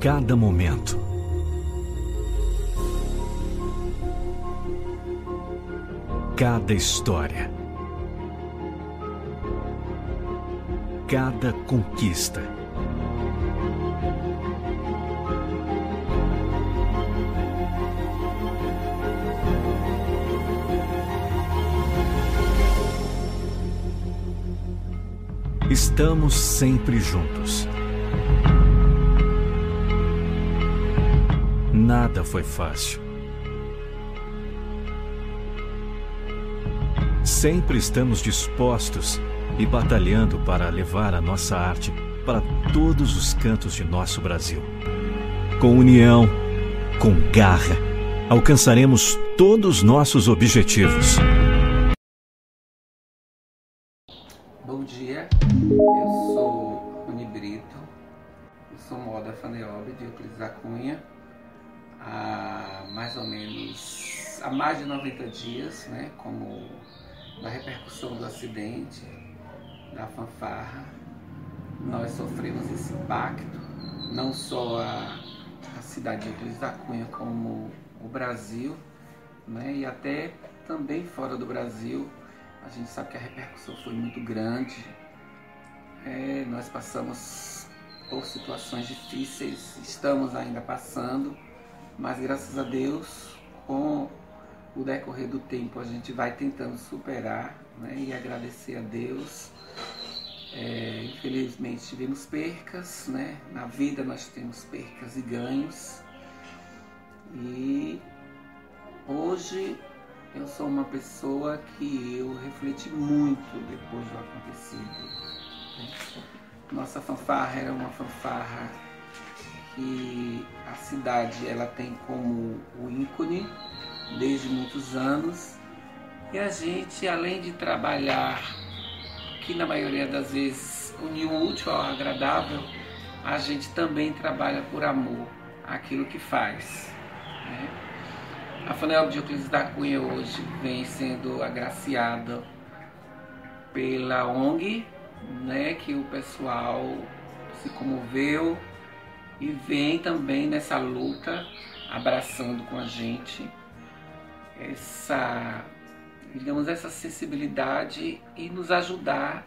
cada momento. Cada história. Cada conquista. Estamos sempre juntos. Nada foi fácil. Sempre estamos dispostos e batalhando para levar a nossa arte para todos os cantos de nosso Brasil. Com união, com garra, alcançaremos todos nossos objetivos. Bom dia, eu sou Rony Brito, eu sou moda Faneob de Euclides da Cunha, há mais ou menos, há mais de 90 dias, né, como da repercussão do acidente, da fanfarra, nós sofremos esse impacto, não só a, a cidade de Euclides da Cunha, como o Brasil, né, e até também fora do Brasil, a gente sabe que a repercussão foi muito grande. É, nós passamos por situações difíceis, estamos ainda passando, mas graças a Deus, com o decorrer do tempo, a gente vai tentando superar né, e agradecer a Deus. É, infelizmente tivemos percas, né? na vida nós temos percas e ganhos. E hoje eu sou uma pessoa que eu refleti muito depois do acontecido. Nossa fanfarra era uma fanfarra que a cidade ela tem como o ícone desde muitos anos e a gente além de trabalhar que na maioria das vezes unir o útil ao agradável a gente também trabalha por amor aquilo que faz né? A Fanel de Euclides da Cunha hoje vem sendo agraciada pela ONG, né, que o pessoal se comoveu e vem também nessa luta abraçando com a gente essa, digamos, essa sensibilidade e nos ajudar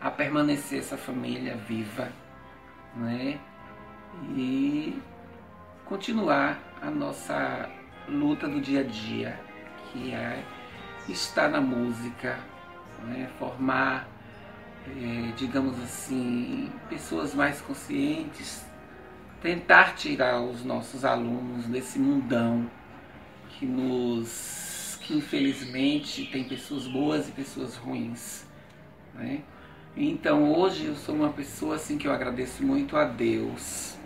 a permanecer essa família viva, né? E continuar a nossa luta do dia a dia, que é estar na música, né? formar, é, digamos assim, pessoas mais conscientes, tentar tirar os nossos alunos desse mundão que nos que infelizmente tem pessoas boas e pessoas ruins, né? Então hoje eu sou uma pessoa assim que eu agradeço muito a Deus,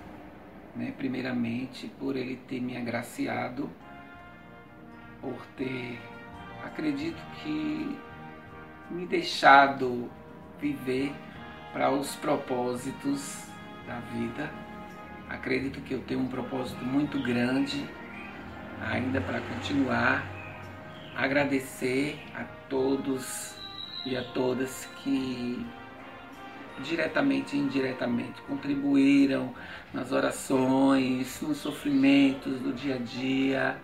né? Primeiramente por Ele ter me agraciado por ter, acredito que, me deixado viver para os propósitos da vida. Acredito que eu tenho um propósito muito grande ainda para continuar. Agradecer a todos e a todas que diretamente e indiretamente contribuíram nas orações, nos sofrimentos do dia a dia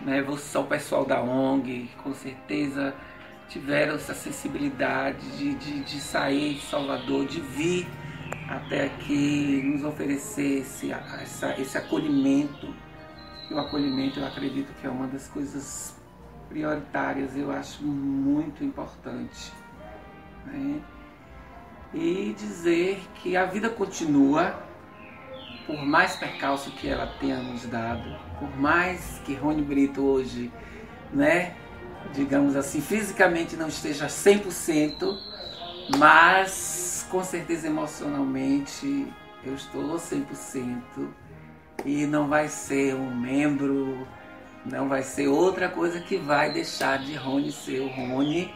né? Você, o pessoal da ONG, com certeza tiveram essa sensibilidade de, de, de sair de Salvador, de vir até aqui nos oferecer esse, essa, esse acolhimento. E o acolhimento eu acredito que é uma das coisas prioritárias, eu acho muito importante. Né? E dizer que a vida continua, por mais percalço que ela tenha nos dado, por mais que Rony Brito hoje, né, digamos assim, fisicamente não esteja 100%, mas com certeza emocionalmente eu estou 100% e não vai ser um membro, não vai ser outra coisa que vai deixar de Rony ser o Rony,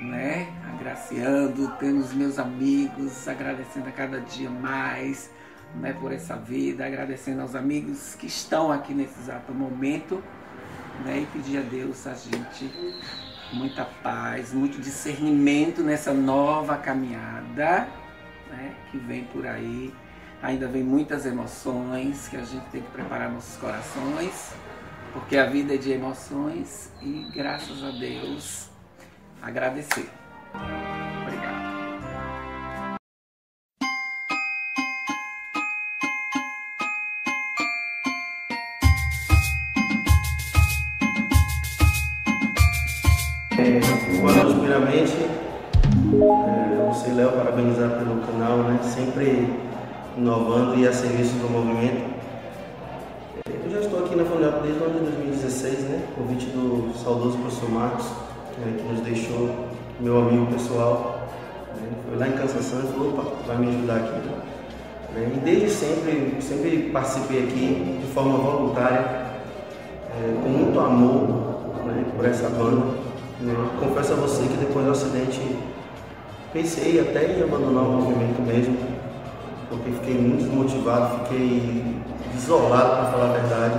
né? Agraciando, tendo os meus amigos, agradecendo a cada dia mais né, por essa vida, agradecendo aos amigos que estão aqui nesse exato momento né, e pedir a Deus a gente muita paz, muito discernimento nessa nova caminhada né, que vem por aí. Ainda vem muitas emoções que a gente tem que preparar nossos corações, porque a vida é de emoções e graças a Deus agradecer. Primeiramente. É, você, Léo, parabenizar pelo canal, né? sempre inovando e a serviço do movimento. É, eu já estou aqui na Funel desde o ano de 2016, né? convite do saudoso professor Marcos, né? que nos deixou, meu amigo pessoal. Né? Foi lá em Cansação e falou: opa, vai me ajudar aqui. Né? E desde sempre, sempre participei aqui de forma voluntária, é, com muito amor né? por essa banda. Confesso a você que depois do acidente pensei até em abandonar o movimento mesmo, porque fiquei muito desmotivado, fiquei isolado para falar a verdade.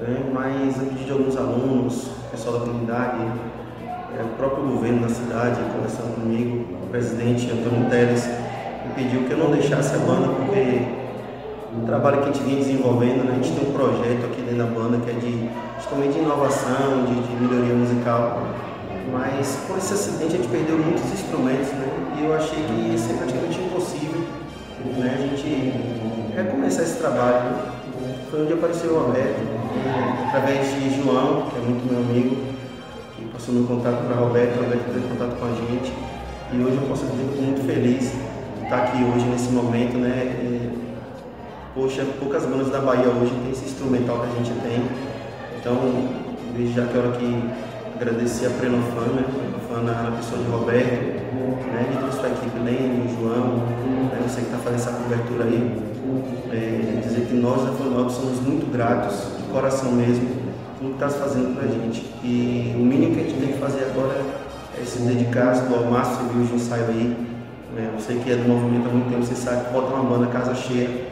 Né? Mas a pedido de alguns alunos, pessoal da comunidade, é, o próprio governo da cidade, conversando comigo, o presidente Antônio Teles, me pediu que eu não deixasse a banda porque o trabalho que a gente vinha desenvolvendo, né? a gente tem um projeto aqui dentro da banda que é de justamente de inovação, de, de melhoria musical. Mas com esse acidente a gente perdeu muitos instrumentos, né? E eu achei que ia ser praticamente impossível né? a gente recomeçar esse trabalho. Né? Foi onde apareceu o Roberto, através de João, que é muito meu amigo, que passou meu contato para Roberto, Roberto teve contato com a gente. E hoje eu posso dizer que muito feliz de estar aqui hoje nesse momento, né? Poxa, poucas bandas da Bahia hoje tem esse instrumental que a gente tem. Então, desde já quero aqui agradecer a Prenofan, né? Prenofan na, pessoa de Roberto, né? De toda a sua equipe, Lênin, João, né? você que está fazendo essa cobertura aí. É, dizer que nós da Fanop somos muito gratos, de coração mesmo, tudo que está fazendo para a gente. E o mínimo que a gente tem que fazer agora é se dedicar ao máximo, você viu o ensaio aí. Né? Você que é do movimento há muito tempo, você sabe que botar uma banda casa cheia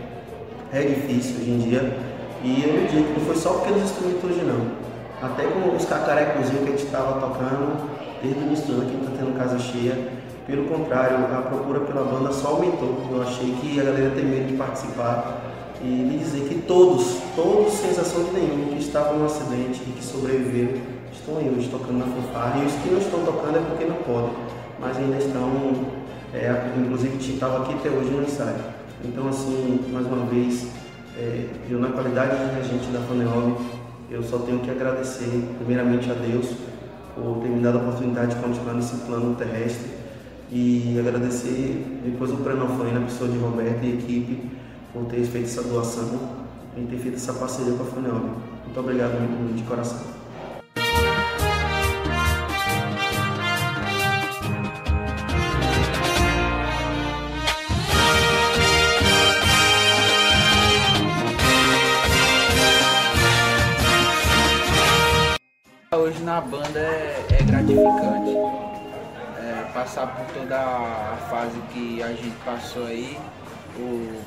é difícil hoje em dia. E eu não digo que não foi só porque os instrumentos hoje não. Até com os cacarecozinhos que a gente estava tocando, desde o início do ano que a gente está tendo casa cheia. Pelo contrário, a procura pela banda só aumentou. Eu achei que a galera tem medo de participar. E lhe dizer que todos, todos, sem exceção de nenhum, que estavam no acidente e que sobreviveram, estão aí hoje tocando na fanfarra. E os que não estão tocando é porque não podem, mas ainda estão, é, inclusive estava aqui até hoje no ensaio. Então, assim, mais uma vez, é, eu na qualidade de regente da Faneob, eu só tenho que agradecer, primeiramente a Deus, por ter me dado a oportunidade de continuar nesse plano terrestre e agradecer depois o Prenofan, na pessoa de Roberto e equipe, por ter feito essa doação e ter feito essa parceria com a Faneob. Muito obrigado, muito, muito de coração. Na banda é, é gratificante é, passar por toda a fase que a gente passou aí, o,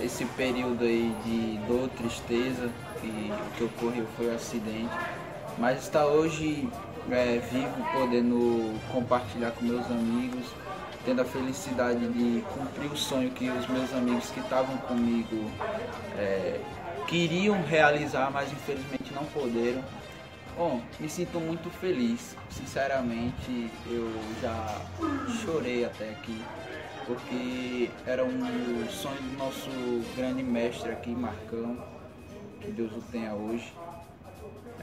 esse período aí de dor, tristeza, que o que ocorreu foi um acidente, mas estar hoje é, vivo, podendo compartilhar com meus amigos, tendo a felicidade de cumprir o sonho que os meus amigos que estavam comigo é, queriam realizar, mas infelizmente não poderam. Bom, me sinto muito feliz. Sinceramente, eu já chorei até aqui, porque era um sonho do nosso grande mestre aqui, Marcão, que Deus o tenha hoje.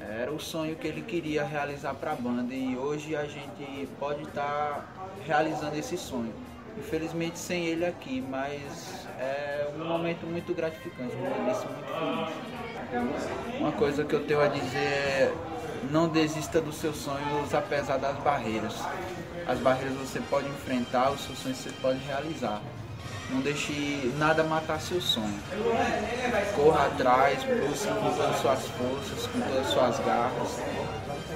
Era o sonho que ele queria realizar para a banda e hoje a gente pode estar tá realizando esse sonho. Infelizmente sem ele aqui, mas é um momento muito gratificante, como muito feliz. Uma coisa que eu tenho a dizer é não desista dos seus sonhos apesar das barreiras. As barreiras você pode enfrentar, os seus sonhos você pode realizar. Não deixe nada matar seu sonho. Corra atrás, busque com todas as suas forças, com todas as suas garras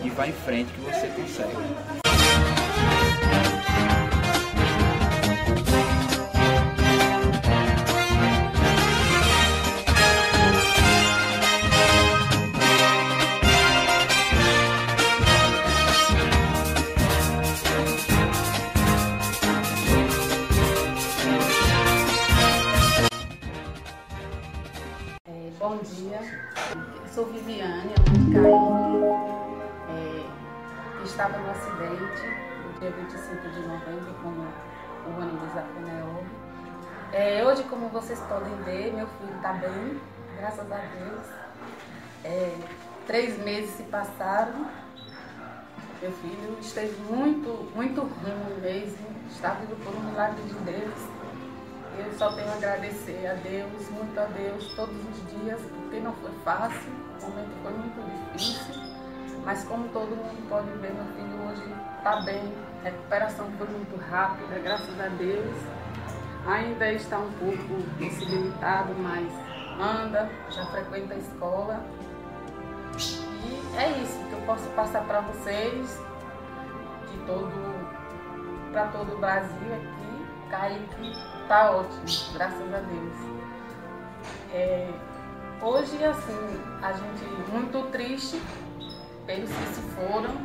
e vá em frente que você consegue. Estava no acidente no dia 25 de novembro, quando o ônibus da FUNEOB. É, hoje, como vocês podem ver, meu filho está bem, graças a Deus. É, três meses se passaram, meu filho esteve muito, muito ruim mesmo, está vindo por um milagre de Deus. Eu só tenho a agradecer a Deus, muito a Deus, todos os dias, porque não foi fácil, o momento foi muito difícil, mas como todo mundo pode ver, meu filho hoje está bem, a recuperação foi muito rápida, graças a Deus. Ainda está um pouco possibilitado, mas anda, já frequenta a escola. E é isso que eu posso passar para vocês, de todo, para todo o Brasil aqui, Kaique Tá ótimo, graças a Deus. É, hoje, assim, a gente muito triste pelos que se foram.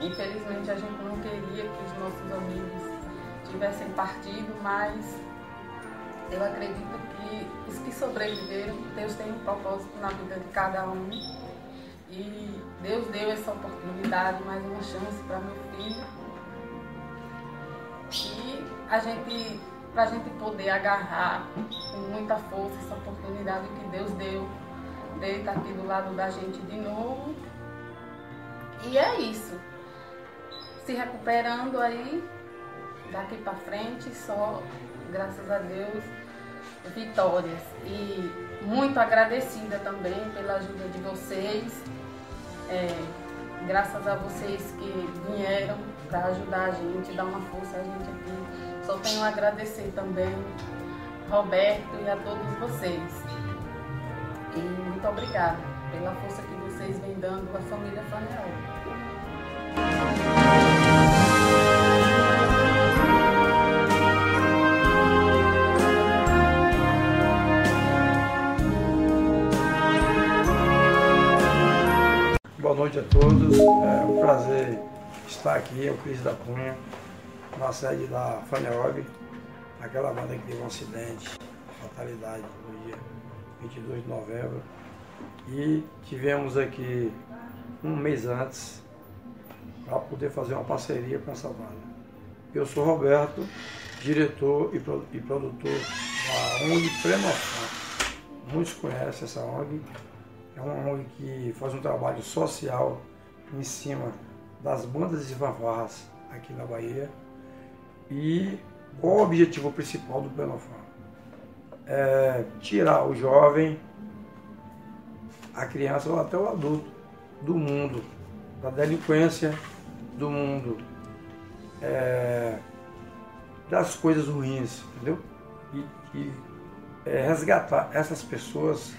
Infelizmente, a gente não queria que os nossos amigos tivessem partido, mas eu acredito que os que sobreviveram, Deus tem um propósito na vida de cada um. E Deus deu essa oportunidade, mais uma chance para meu filho. E a gente para a gente poder agarrar com muita força essa oportunidade que Deus deu dele estar aqui do lado da gente de novo. E é isso. Se recuperando aí, daqui para frente, só, graças a Deus, vitórias. E muito agradecida também pela ajuda de vocês. É, graças a vocês que vieram para ajudar a gente, dar uma força a gente aqui só tenho a agradecer também, Roberto e a todos vocês. E muito obrigada pela força que vocês vêm dando à família Faneol. Boa noite a todos. É um prazer estar aqui, é o Cris da Cunha na sede da FANEOB, aquela banda que teve um acidente, fatalidade no dia 22 de novembro. E tivemos aqui um mês antes para poder fazer uma parceria com essa banda. Eu sou Roberto, diretor e produtor da ONG Prenofan. Muitos conhecem essa ONG. É uma ONG que faz um trabalho social em cima das bandas e fanfarras aqui na Bahia. E qual o objetivo principal do Planofan? É tirar o jovem, a criança ou até o adulto do mundo, da delinquência, do mundo, é, das coisas ruins, entendeu? E, e é, resgatar essas pessoas?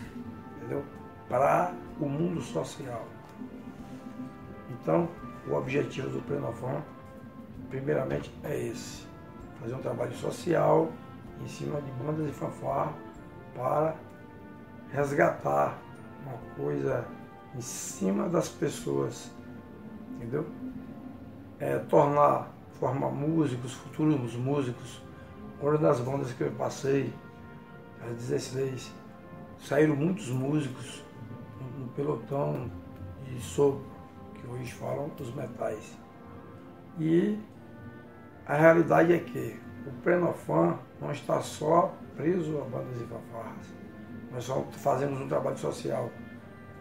Para o mundo social. Então, o objetivo do Plenofon primeiramente é esse, fazer um trabalho social em cima de bandas de fanfar para resgatar uma coisa em cima das pessoas, entendeu? É, tornar, formar músicos, futuros músicos. Uma das bandas que eu passei, às 16, saíram muitos músicos no pelotão de sopro, que hoje falam os metais. E a realidade é que o Prenofan não está só preso a bandas e fanfarras. Nós só fazemos um trabalho social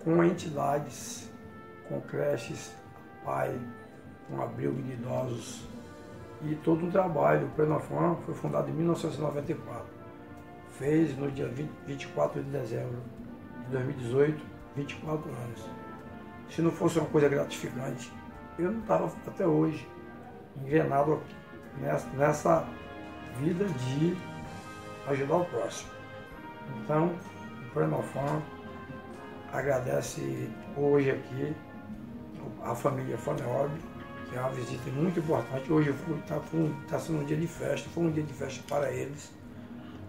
com entidades, com creches, pai, com abrigo de idosos e todo um trabalho. O Prenofan foi fundado em 1994. Fez no dia 20, 24 de dezembro de 2018, 24 anos. Se não fosse uma coisa gratificante, eu não estava até hoje aqui nessa, nessa vida de ajudar o próximo. Então, o Prenofan agradece hoje aqui a família Faneob, que é uma visita muito importante. Hoje está tá sendo um dia de festa, foi um dia de festa para eles,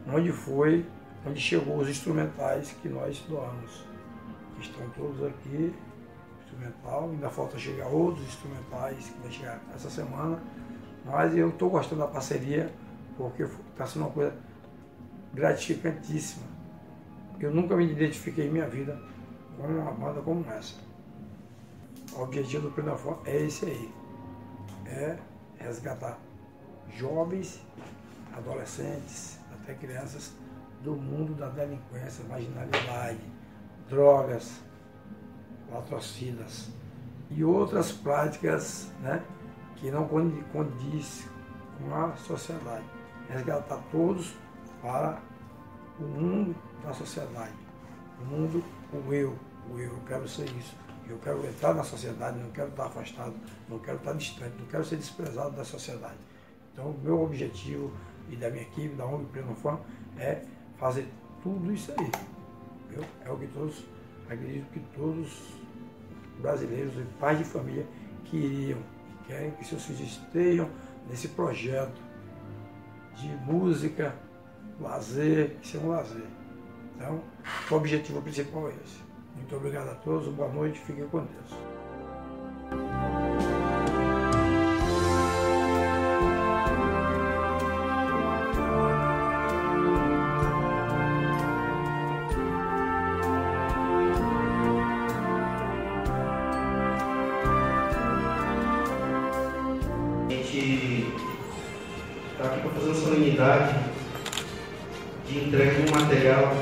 onde foi, onde chegou os instrumentais que nós doamos. Estão todos aqui, instrumental, ainda falta chegar outros instrumentais que vai chegar essa semana. Mas eu estou gostando da parceria porque está sendo uma coisa gratificantíssima. eu nunca me identifiquei em minha vida com uma banda como essa. O objetivo do Prenafon é esse aí. É resgatar jovens, adolescentes, até crianças do mundo da delinquência, marginalidade, drogas, latrocidas e outras práticas né, que não condiz com a sociedade. Resgatar todos para o mundo da sociedade. O mundo, o eu, o eu, eu quero ser isso. Eu quero entrar na sociedade, não quero estar afastado, não quero estar distante, não quero ser desprezado da sociedade. Então, o meu objetivo e da minha equipe, da ONG Pleno Fã, é fazer tudo isso aí. É o que todos, acredito que todos brasileiros e pais de família queriam, querem que seus filhos estejam nesse projeto de música, lazer, isso é um lazer. Então, o objetivo principal é esse. Muito obrigado a todos, boa noite, fiquem com Deus. Oportunidade de entrega de um material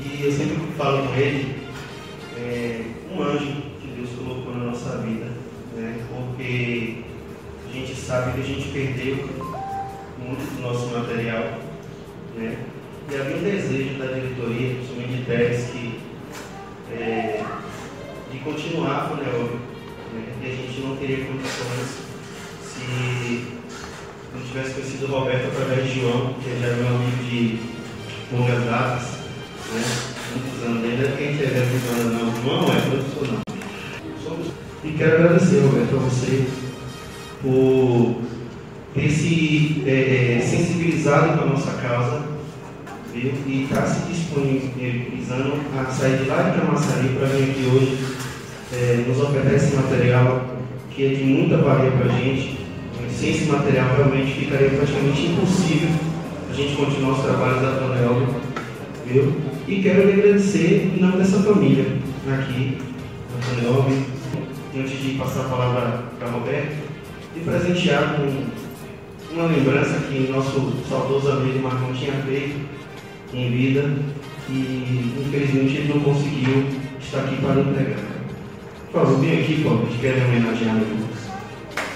e eu sempre falo com ele, é, um anjo que Deus colocou na nossa vida, né? porque a gente sabe que a gente perdeu muito do nosso material, né? e havia um desejo da diretoria, principalmente de Teres, que é, de continuar a Funel, né? Tivesse conhecido o Roberto através de João, que já é meu amigo de longas datas, né? muitos anos, ainda é quem tiver anos não, João é profissional. E quero agradecer, Roberto, a você por ter se é, sensibilizado com a nossa causa viu? e estar tá se disponibilizando a sair de lá de Camaçari para vir aqui hoje. É, nos oferece material que é de muita valia para a gente sem esse material realmente ficaria praticamente impossível a gente continuar os trabalhos da Tonel, viu? E quero lhe agradecer em nome dessa família aqui, na Tonel, antes de passar a palavra para Roberto, e presentear com uma lembrança que nosso saudoso amigo Marcão tinha feito em vida e infelizmente ele não conseguiu estar aqui para entregar. Por favor, vem aqui, pô, a gente quer homenagear ele.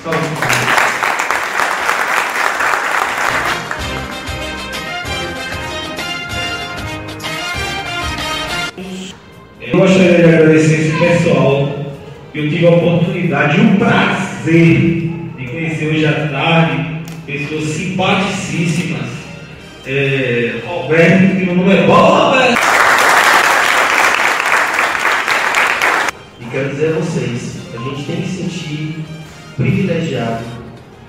Salve. Eu gostaria de agradecer esse pessoal. Eu tive a oportunidade e o prazer de conhecer hoje à tarde pessoas simpaticíssimas. É, Roberto, que meu nome é Roberto! E quero dizer a vocês, a gente tem que se sentir privilegiado,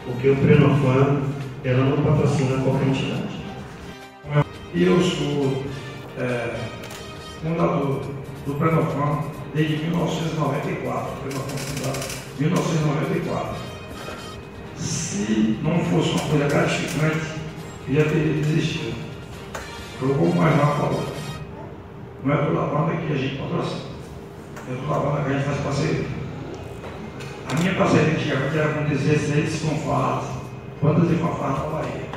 porque o Prenofan ela não patrocina qualquer entidade. Eu sou é, fundador do Prenofan desde 1994. O Prenofan fundado em 1994. Se não fosse uma coisa gratificante, eu já teria desistido. Como mais lá falou, não é toda banda que a gente patrocina, é toda banda que a gente faz parceria. A minha parceria antigamente era com 16 fanfarras, bandas de fanfarras na Bahia.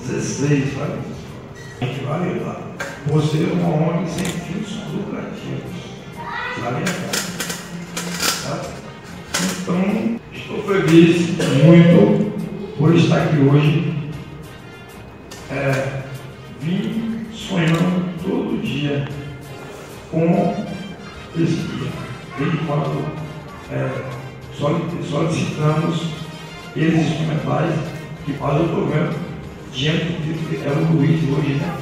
16, para mim. A gente vai lá. Você é uma ONG sem fins lucrativos. Tá? Então, estou feliz muito por estar aqui hoje. É, vim sonhando todo dia com esse dia. Desde quando é, solicitamos esses instrumentais que fazem o programa diante de é o Luiz hoje, né?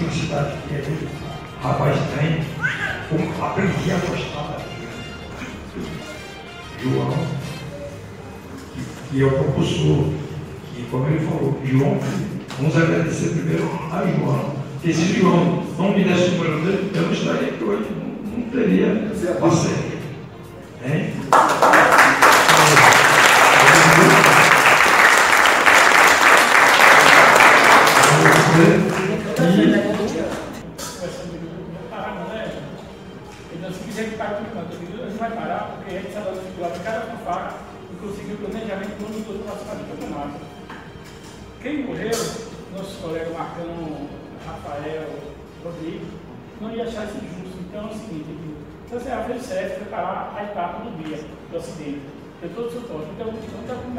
Simplicidade que ele, rapaz, tem, como aprendi a gostar da João, que, que é o propulsor, que como ele falou, João, vamos agradecer primeiro a João. Porque se João não me desse o número dele, eu não estaria aqui hoje, não, não teria parceria. Hein? Você fez certo preparar a etapa do dia do acidente. Deu todo o suporte. Então, não está com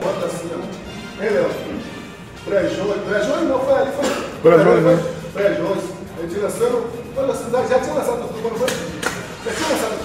Bota assim, ó. Ei, Léo. Pré-Jones. Pré-Jones não foi ali, foi. Pré-Jones, né? Pré-Jones. A gente lançando. Foi na cidade, já tinha lançado turma, não foi? Já tinha lançado a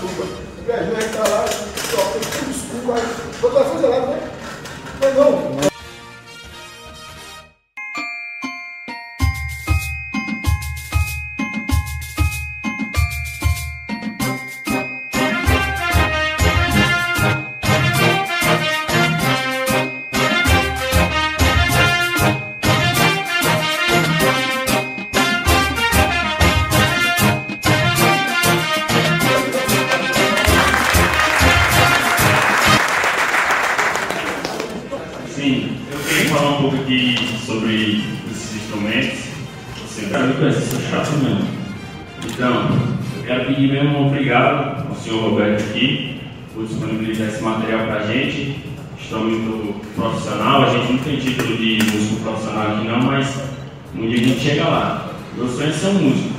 de músico profissional aqui não, mas um dia a gente chega lá. Meu sonho é ser um músico.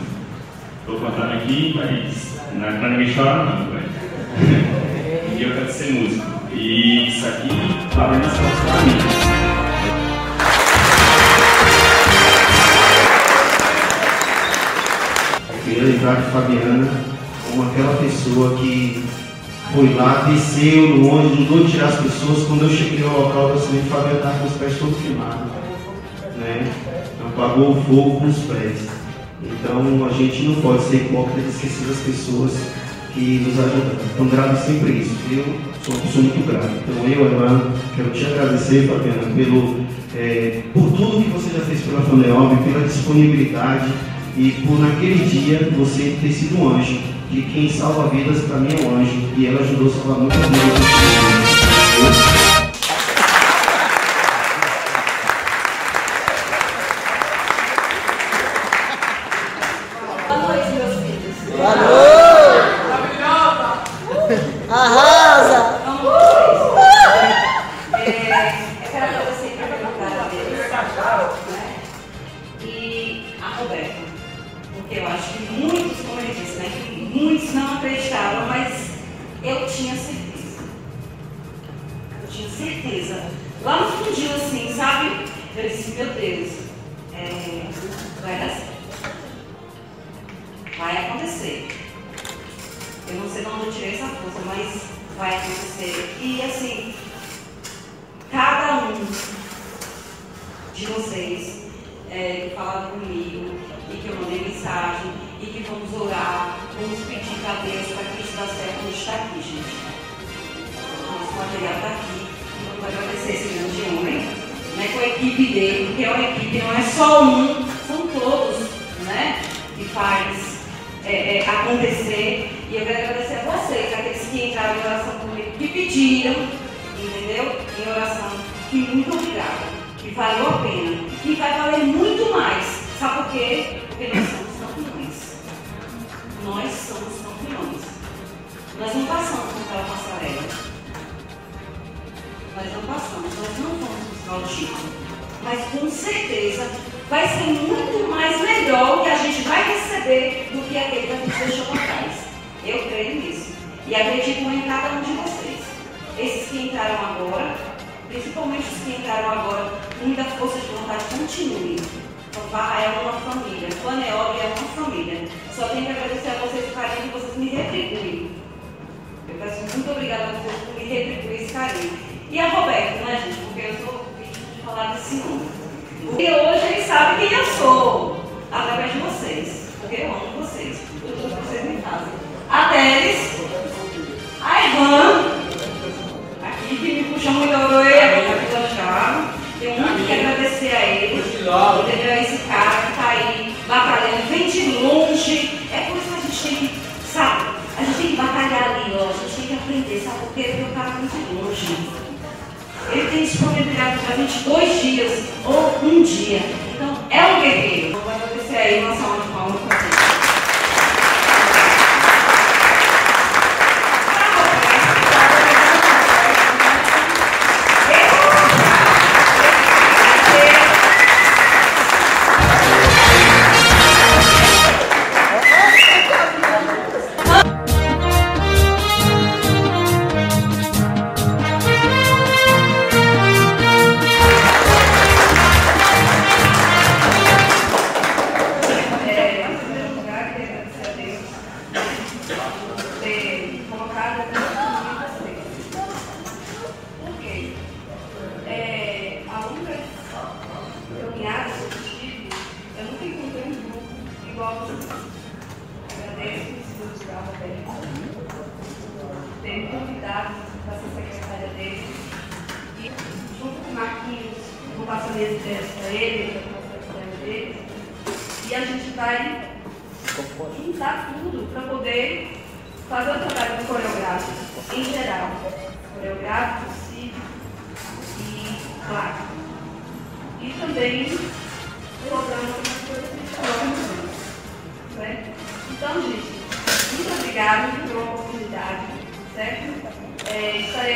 Estou contando aqui, mas não é para ninguém chorar não, velho. Um dia eu quero ser músico. E isso aqui está abrindo as portas para mim. Queria lembrar de Fabiana como aquela pessoa que foi lá, desceu no ônibus, de tirar as pessoas. Quando eu cheguei ao local do acidente, Fabiana estava com os pés todos queimados. Né? Apagou o fogo com os pés. Então a gente não pode ser hipócrita de esquecer das pessoas que nos ajudam. Então grave sempre isso. Eu sou pessoa muito grata. Então eu, Evandro, quero te agradecer, Fabiana, pelo, eh, por tudo que você já fez pela Faneob, pela disponibilidade e por naquele dia você ter sido um anjo. Que quem salva vidas para mim é um anjo. E ela ajudou a salvar muitas vidas. Um de vocês é, que falaram comigo e que eu mandei mensagem e que vamos orar, vamos pedir para Deus para que isso dê certo, a gente está aqui, gente. Nosso material está aqui. Vamos agradecer esse grande homem, né, com a equipe dele, porque é uma equipe, não é só um, são todos, né? Que faz é, é, acontecer. E eu quero agradecer a vocês, aqueles que entraram em oração comigo, que pediram, entendeu? Em oração. Que muito obrigada. Que valeu a pena. E vai valer muito mais. Sabe por quê? Porque nós somos campeões. Nós somos campeões. Nós não passamos por aquela passarela. Nós não passamos, nós não vamos buscar o título. Mas com certeza vai ser muito mais melhor o que a gente vai receber do que aquele que a gente deixou para trás. Eu creio nisso. E acredito em cada um de vocês. Esses que entraram agora, principalmente os que entraram agora, muita força de vontade, continuem. Fanfarra é uma família, Faneob é uma família. Só tenho que agradecer a vocês o carinho que vocês me retribuem. Eu peço muito obrigada a vocês por me retribuir esse carinho. E a Roberta, né, gente? Porque eu sou vítima de falar desse nome. Porque hoje eles sabem quem eu sou, através de vocês. Porque eu amo vocês, tudo que vocês me fazem. A Teres, a Ivan, aqui que me puxa muito a orelha, Tenho muito que agradecer a ele. Entendeu? Esse cara que tá aí batalhando, vem de longe. É por isso que a gente tem que, sabe? A gente tem que batalhar ali, ó. A gente tem que aprender, sabe por quê? Porque o cara vem de longe. Ele tem disponibilidade para 22 dias ou um dia. Então, é um guerreiro. Eu vou agradecer aí uma agradeço o senhor Gustavo Roberto ter me convidado para ser secretária dele. E junto com o Marquinhos, vou passar minhas ideias para ele. E a gente vai juntar tudo para poder fazer o trabalho do coreográfico em geral. Coreográfico, cívico e claro. E também certo? Então, gente, muito obrigada pela oportunidade, certo? É, estarei...